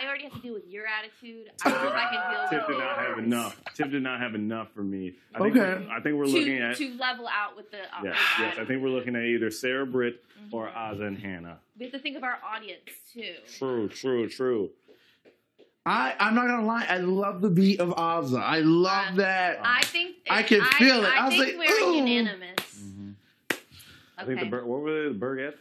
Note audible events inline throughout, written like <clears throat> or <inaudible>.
I already have to deal with your attitude. I don't know if I can deal Tip with did not have yours. enough. Tip did not have enough for me. I think Okay. we're- I think we're looking to, at to level out with the. Uh, yes, with yes. I think we're looking at either Sarah Britt or Mhm. Aza and Hannah. We have to think of our audience too. True, true, true. I I'm not gonna lie. I love the beat of Ozza. I love that. I think I can feel it. I, I was think like, we're ooh. unanimous. Mhm. Okay. I think the Bur- what were they? The Burgettes.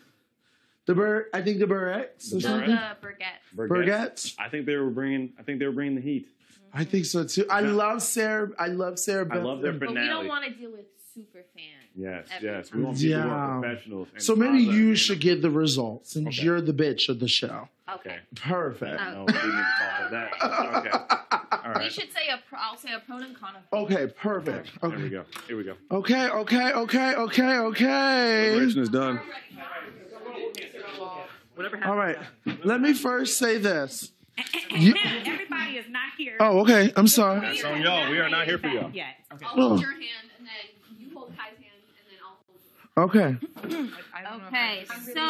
The Bur I think the Burrettes or The the, something. the Burgett. Burgettes. I think they were bringing. I think they were bringing the heat. I think so too. I Yeah. love Sarah. I love Sarah. I love their Benson. But we don't want to deal with super fans. Yes, every yes. We time. want people who Yeah. are professionals. and So maybe Aza you and should Hannah. get the results since Okay. you're the bitch of the show. Okay. Okay. Perfect. No, we didn't call it that. Okay. <laughs> All We right. should say a pro. I'll say a pro and con. of- Okay, perfect. There we Okay. go. Here we go. Okay, okay, okay, okay, okay. Celebration is done. All right. Let me first say this. You- Everybody is not here. oh, okay. I'm sorry. That's on y'all. We are not here for y'all. Yet. I'll Oh. hold your hand and then you hold Kai's hand and then I'll hold yours. Okay. <clears throat> Okay, so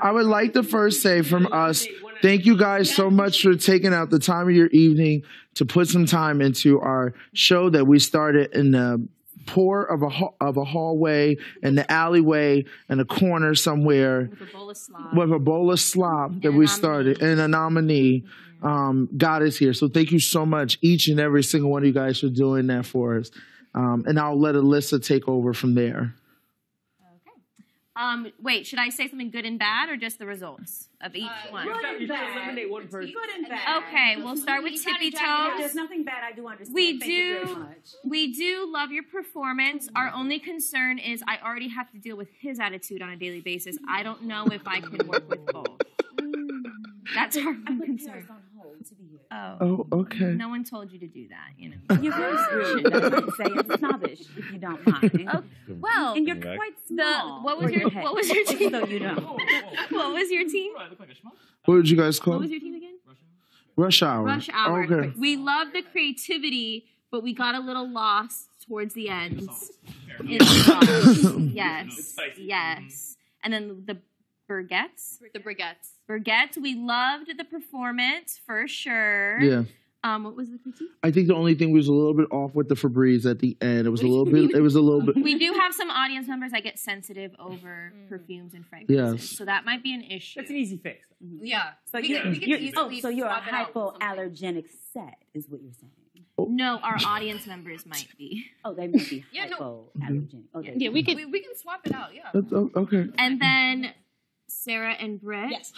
I would like to first say from us, thank you guys so much for taking out the time of your evening to put some time into our show that we started in the poor of a of a hallway in the alleyway in a corner somewhere with a bowl of slop. with a bowl of slop that And we nominee. started and a nominee. Um, God is here. So thank you so much, each and every single one of you guys for doing that for us. Um, and I'll let Alyssa take over from there. Okay. Um, wait, should I say something good and bad or just the results of each one? Good and You bad. eliminate one person. Good and bad. Okay, we'll start with Tippy Toes. There's nothing bad. I do understand. We Thank you very do- much. We do love your performance. Our only concern is I already have to deal with his attitude on a daily basis. I don't know if I can work with both. <laughs> That's our I concern. Paris on hold to be here. Oh. Oh, okay. No one told you to do that, you know. You're very rude. That's what It's snobbish, if you don't mind. Oh, well, And you're Back. quite the small. what was your <laughs> <laughs> what was your team? Though you know. What was your team? What did you guys call? What call was it? your team again? Rush Hour. Rush Hour. Okay. We love the creativity, but we got a little lost towards the end. In the <laughs> yes, yes. And then the Burgettes. The Brigettes. Burgettes. We loved the performance for sure. Yeah. Um, what was the critique? I think the only thing was a little bit off with the Febreze at the end. It was a little bit. It was a little bit. <laughs> We do have some audience members that get sensitive over perfumes and fragrances, Yes. so that might be an issue. That's an easy fix. Yeah. So We you're, could- we could you're, easily oh, so you're a swap it out with something. hypoallergenic set, is what you're saying. No, our audience members might be. Oh, they might be <laughs> Yeah, no. hypoallergenic. Oh, Yeah, we can We, we can swap it out, yeah. That's- oh, okay. And then Sarah and Brett. Yes.